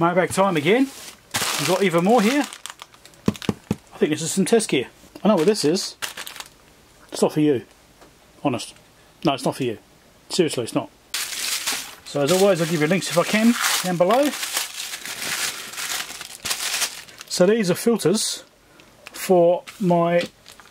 Mailbag time again. We've got even more here. I think this is some test gear. I know what this is. It's not for you. Honest. No, it's not for you. Seriously, it's not. So as always, I'll give you links if I can down below. So these are filters for my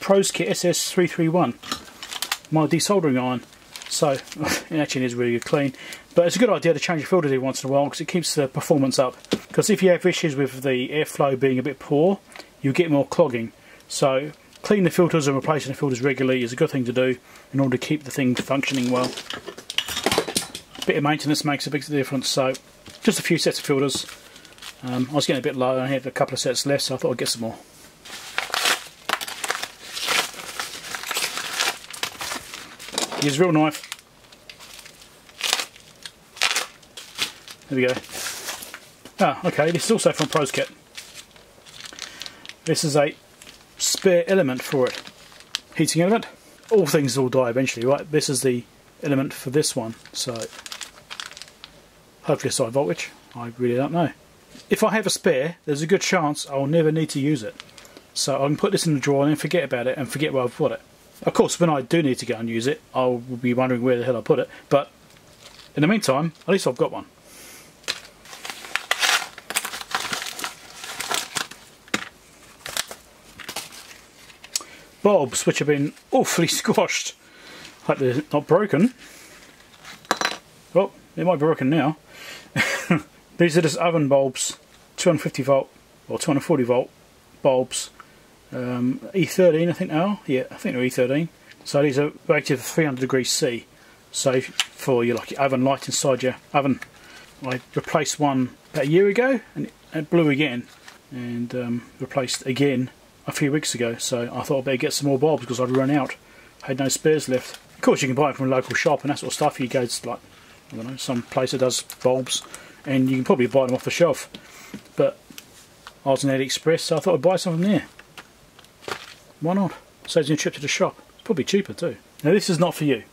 Proskit SS331, my desoldering iron. So it actually is really clean, but it's a good idea to change your filters every once in a while because it keeps the performance up. Because if you have issues with the airflow being a bit poor, you get more clogging. So clean the filters and replacing the filters regularly is a good thing to do in order to keep the thing functioning well. A bit of maintenance makes a big difference. So just a few sets of filters. Um, I was getting a bit low. I had a couple of sets left, so I thought I'd get some more. Use real knife. There we go. Ah, okay, this is also from Proskit. This is a spare element for it. Heating element. All things will die eventually, right? This is the element for this one, so hopefully a high voltage. I really don't know. If I have a spare, there's a good chance I'll never need to use it. So I can put this in the drawer and forget about it and forget where I've put it. Of course, when I do need to go and use it, I'll be wondering where the hell I put it. But in the meantime, at least I've got one. Bulbs, which have been awfully squashed. Hope they're not broken. Well, they might be broken now. These are just oven bulbs, 250 volt or 240 volt bulbs um, E13 I think they are, yeah I think they're E13 so these are rated for 300 degrees C. So for your like oven light inside your oven. I replaced one about a year ago and it blew again and um, replaced again a few weeks ago. So I thought I'd better get some more bulbs because I'd run out. Had no spares left. Of course you can buy it from a local shop and that sort of stuff. You go to like I don't know some place that does bulbs and you can probably buy them off the shelf. But I was in AliExpress so I thought I'd buy some from there why not? Saves you a trip to the shop. It's probably cheaper too. Now this is not for you.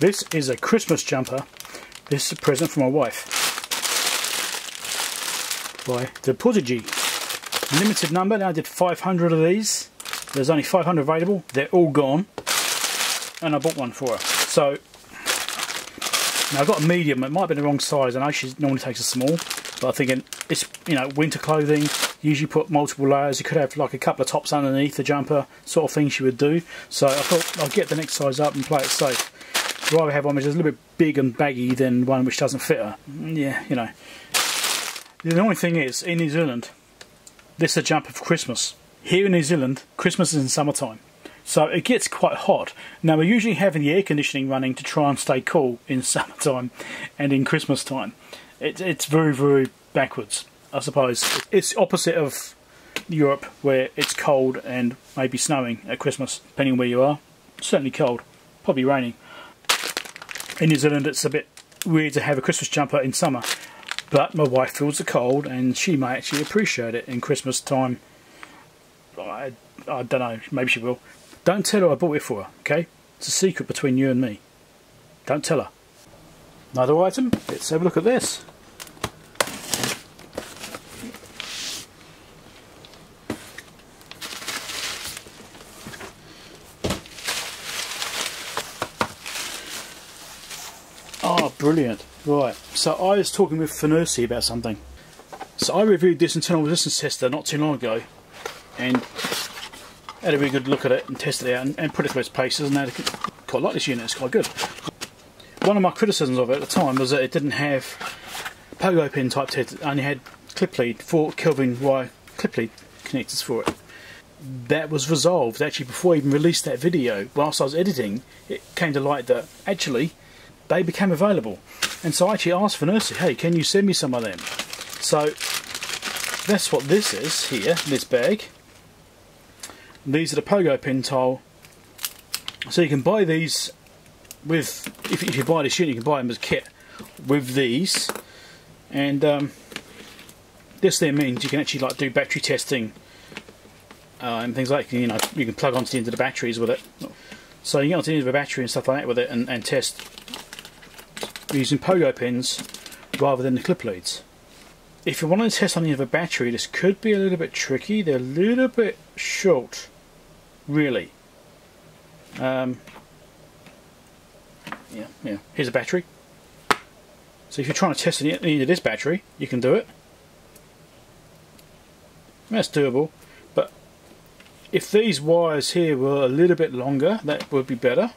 This is a Christmas jumper. This is a present for my wife. By the Prodigy. Limited number, now I did 500 of these. There's only 500 available. They're all gone. And I bought one for her. So now I've got a medium, it might be the wrong size, I know she normally takes a small, but I'm thinking it's, you know, winter clothing, usually put multiple layers, you could have like a couple of tops underneath the jumper, sort of thing she would do. So I thought I'll get the next size up and play it safe. I'd rather have one which is a little bit big and baggy than one which doesn't fit her. Mm, yeah, you know. The only thing is, in New Zealand, this is a jumper for Christmas. Here in New Zealand, Christmas is in summertime. So it gets quite hot. Now we're usually having the air conditioning running to try and stay cool in summertime and in Christmas time. It, it's very, very backwards, I suppose. It's opposite of Europe where it's cold and maybe snowing at Christmas, depending on where you are. certainly cold, probably raining. In New Zealand it's a bit weird to have a Christmas jumper in summer, but my wife feels the cold and she may actually appreciate it in Christmas time. I, I don't know, maybe she will. Don't tell her I bought it for her, okay? It's a secret between you and me. Don't tell her. Another item, let's have a look at this. Oh, brilliant. Right, so I was talking with FNIRSI about something. So I reviewed this internal resistance tester not too long ago, and had a really good look at it and tested it out and, and put it through its paces and I quite like this unit, it's quite good. One of my criticisms of it at the time was that it didn't have pogo pin type test, it only had clip lead, 4 Kelvin wire clip lead connectors for it. That was resolved actually before I even released that video. Whilst I was editing, it came to light that actually they became available. And so I actually asked FNIRSI, hey, can you send me some of them? So that's what this is here, this bag. These are the Pogo pin tile. So you can buy these with, if, if you buy this unit, you can buy them as kit with these. And um, this then means you can actually like do battery testing uh, and things like you know you can plug onto the end of the batteries with it. So you can get onto the end of a battery and stuff like that with it and, and test using pogo pins rather than the clip leads. If you want to test on the end of a battery, this could be a little bit tricky. They're a little bit short, really. Um, yeah, yeah. Here's a battery. So if you're trying to test end of this battery, you can do it. That's doable. But if these wires here were a little bit longer, that would be better.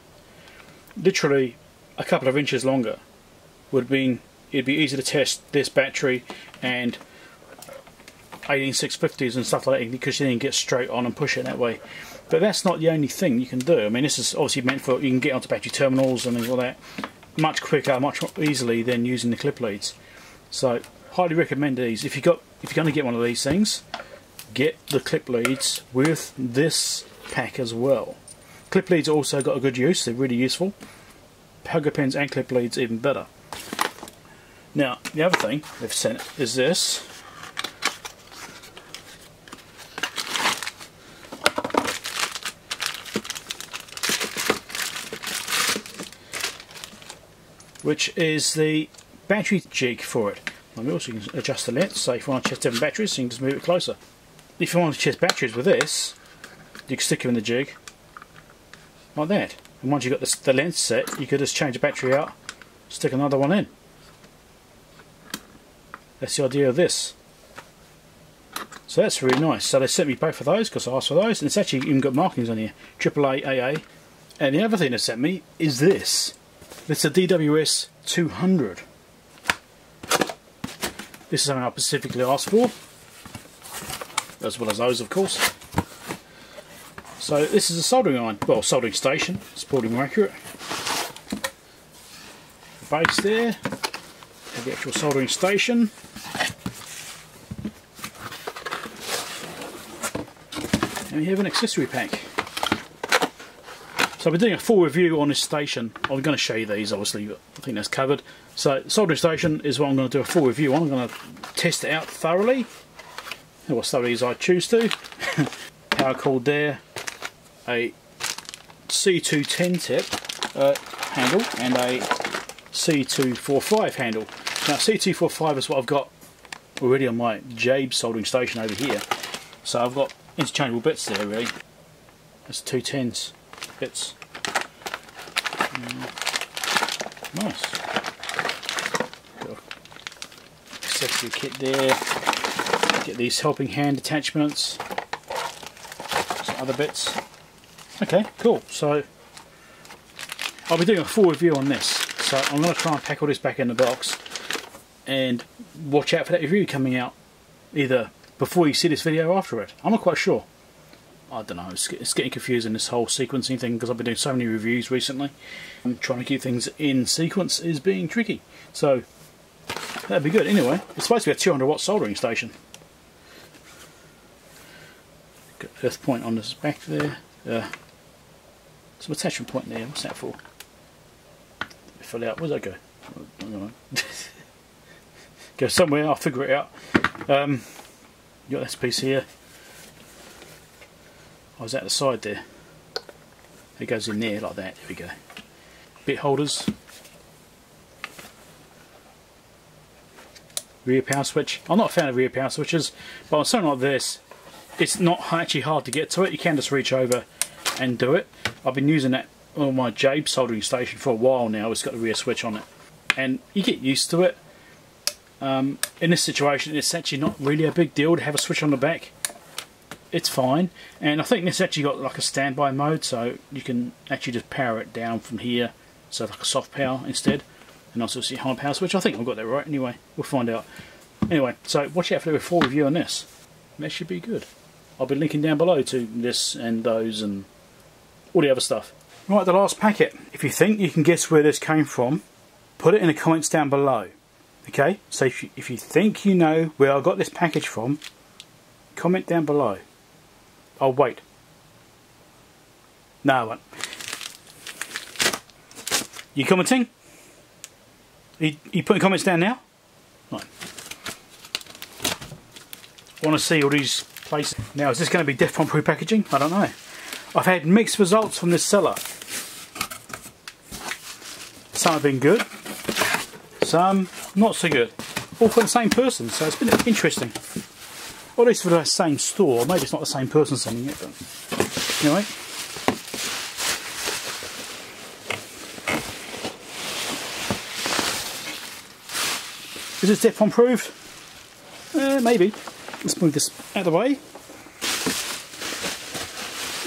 Literally a couple of inches longer would mean it'd be easy to test this battery and 18650s and stuff like that because you then get straight on and push it that way. But that's not the only thing you can do. I mean, this is obviously meant for you can get onto battery terminals and all that much quicker, much more easily than using the clip leads. So, highly recommend these. If you got, if you're going to get one of these things, get the clip leads with this pack as well. Clip leads also got a good use. They're really useful. Pogo pins and clip leads even better. Now, the other thing they've sent is this. Which is the battery jig for it. And also you can adjust the length, so if you want to test different batteries, you can just move it closer. If you want to test batteries with this, you can stick them in the jig, like that. And once you've got the, the length set, you could just change the battery out, stick another one in. That's the idea of this. So that's really nice. So they sent me both of those because I asked for those. And it's actually even got markings on here. AAA, AA. And the other thing they sent me is this. It's a DWS 200. This is something I specifically asked for. As well as those, of course. So this is a soldering iron. Well, soldering station. It's probably more accurate. base there. The actual soldering station. And we have an accessory pack. I've been doing a full review on this station. I'm going to show you these obviously, I think that's covered. So soldering station is what I'm going to do a full review on. I'm going to test it out thoroughly. Thoroughly as I choose to. Power cord there. A C210 tip uh, handle and a C245 handle. Now C245 is what I've got already on my Jabe soldering station over here. So I've got interchangeable bits there really. That's two tens bits. Mm. Nice. Got accessory kit there. Get these helping hand attachments. Some other bits. Okay, cool. So I'll be doing a full review on this. So I'm going to try and pack all this back in the box and watch out for that review coming out either before you see this video or after it. I'm not quite sure. I don't know, it's, it's getting confusing this whole sequencing thing because I've been doing so many reviews recently and trying to keep things in sequence is being tricky. So that'd be good. Anyway, it's supposed to be a 200 watt soldering station. Got earth point on this back there. Uh, some attachment point there. What's that for? Fill out. Where's that go? I go somewhere, I'll figure it out. Um, you got this piece here. I was at the side there. It goes in there like that. There we go. Bit holders. Rear power switch. I'm not a fan of rear power switches, but on something like this, it's not actually hard to get to it. You can just reach over and do it. I've been using that on my Jabe soldering station for a while now. It's got the rear switch on it. And you get used to it. Um, in this situation it's actually not really a big deal to have a switch on the back it's fine. And I think this actually got like a standby mode so you can actually just power it down from here. So like a soft power instead and also see high power switch I think I've got that right. Anyway we'll find out. Anyway so watch out for the full review on this. That should be good. I'll be linking down below to this and those and all the other stuff. Right the last packet. If you think you can guess where this came from put it in the comments down below Okay, so if you, if you think you know where I got this package from, comment down below. I'll wait. No, I won't. You commenting? You, you putting comments down now? Right. I want to see all these places. Now, is this going to be bomb proof packaging? I don't know. I've had mixed results from this seller. Some have been good, some not so good. All for the same person, so it's been interesting. Or at least for the same store. Maybe it's not the same person sending it, but anyway. Is this bomb proof? Uh, maybe. Let's move this out of the way.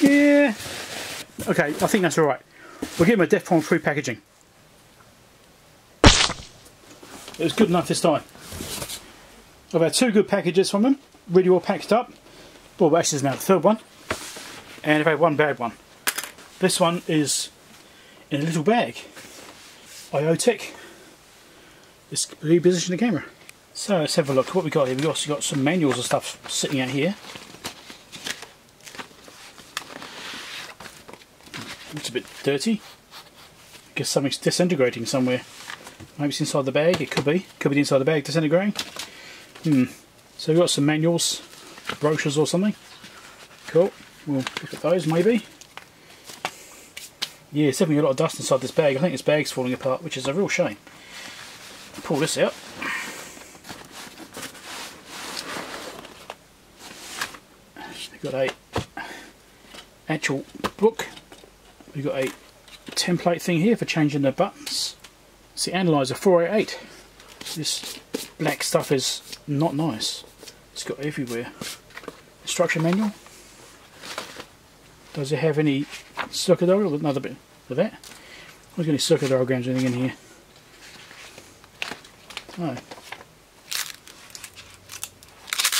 Yeah. Okay, I think that's alright. We'll give him a bomb free packaging. It was good enough this time. I've had two good packages from him, really well packed up. Well, actually, is now the third one. And I've had one bad one. This one is in a little bag. IOtech. Let's reposition the camera. So let's have a look. What we got here? We've also got some manuals and stuff sitting out here. Looks a bit dirty. I guess something's disintegrating somewhere. Maybe it's inside the bag. It could be. Could be inside the bag disintegrating. Hmm. So we've got some manuals, brochures or something. Cool. We'll look at those maybe. Yeah, it's definitely a lot of dust inside this bag. I think this bag's falling apart, which is a real shame. Pull this out. We've got a actual book. We've got a template thing here for changing the buttons. It's the Analyzer 488. This black stuff is not nice. It's got everywhere. Instruction manual. Does it have any circuit diagram? Another bit of that. There's any circuit diagrams or anything in here. Oh. I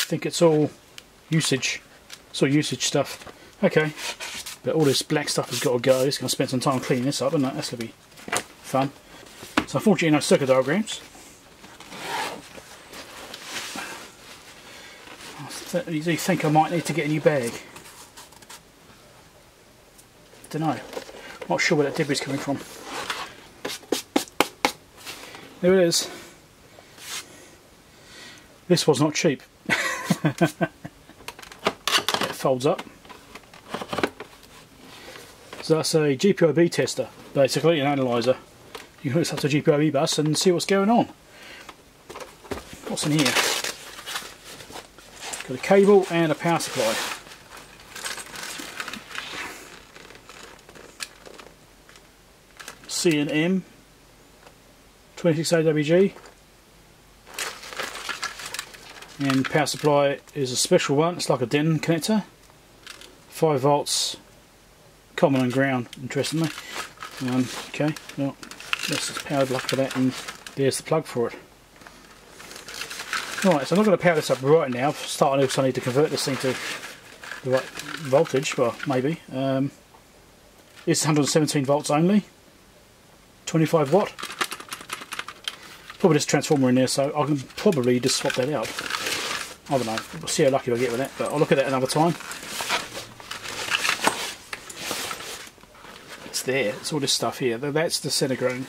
think it's all usage. It's all usage stuff. Okay. But all this black stuff has got to go. It's going to spend some time cleaning this up, isn't it? That's going to be fun. So unfortunately no circuit diagrams. Do you think I might need to get a new bag? Don't know. Not sure where that debris is coming from. There it is. This was not cheap. it folds up. So that's a GPIB tester, basically an analyzer you can hook this up to a GPIB bus and see what's going on. What's in here? Got a cable and a power supply. C&M 26AWG and power supply is a special one, it's like a DIN connector 5 volts common and ground interestingly um, okay well this is power block for that and there's the plug for it. Right, so I'm not going to power this up right now. Starting because I need to convert this thing to the right voltage, well maybe. Um, it's 117 volts only, 25 watt. Probably just transformer in there, so I can probably just swap that out. I don't know, we'll see how lucky I get with that, but I'll look at that another time. It's there, it's all this stuff here, that's disintegrating.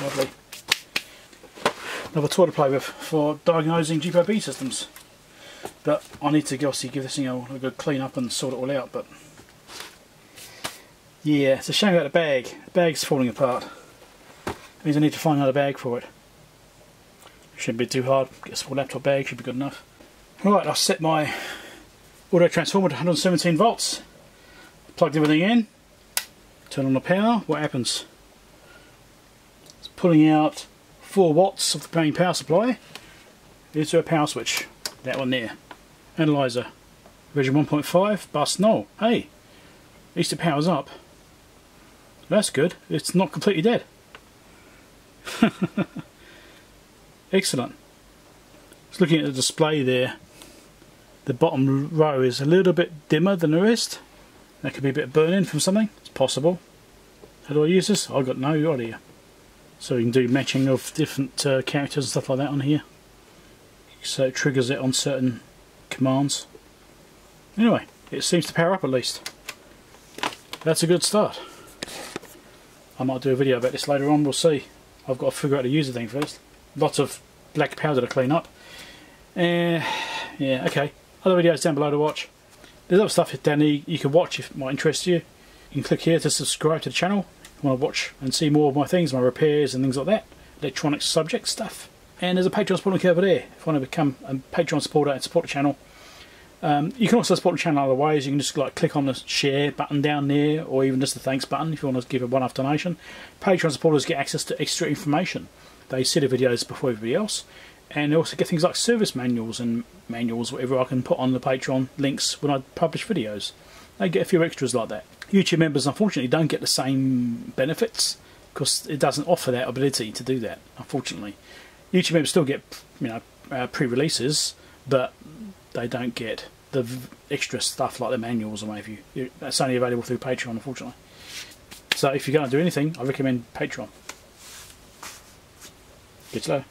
Lovely. Another tool to play with for diagnosing GPIB systems. But I need to obviously give this thing a, a good clean up and sort it all out. But yeah, it's a shame about the bag. The bag's falling apart. It means I need to find another bag for it. Shouldn't be too hard. Get a small laptop bag, should be good enough. Right, I've set my auto transformer to 117 volts. Plugged everything in. Turn on the power. What happens? It's pulling out 4 watts of the main power supply into a power switch, that one there. Analyzer, version 1.5, bus null. Hey, at least it powers up. That's good, it's not completely dead. Excellent. Just looking at the display there, the bottom row is a little bit dimmer than the rest. That could be a bit of burning from something, it's possible. How do I use this? I've got no idea. So you can do matching of different uh, characters and stuff like that on here. So it triggers it on certain commands. Anyway, it seems to power up at least. That's a good start. I might do a video about this later on, we'll see. I've got to figure out to use the thing first. Lots of black powder to clean up. Uh, yeah, okay. other videos down below to watch. There's other stuff down there you can watch if it might interest you. You can click here to subscribe to the channel. Want to watch and see more of my things, my repairs and things like that. Electronic subject stuff. And there's a Patreon support link over there. If you want to become a Patreon supporter and support the channel. Um, you can also support the channel other ways. You can just like click on the share button down there, or even just the thanks button if you want to give a one-off donation. Patreon supporters get access to extra information. They see the videos before everybody else, and they also get things like service manuals and manuals, whatever I can put on the Patreon links when I publish videos. They get a few extras like that. YouTube members, unfortunately, don't get the same benefits because it doesn't offer that ability to do that. Unfortunately, YouTube members still get you know uh, pre-releases, but they don't get the extra stuff like the manuals and what have you. That's only available through Patreon, unfortunately. So if you're going to do anything, I recommend Patreon. Good luck.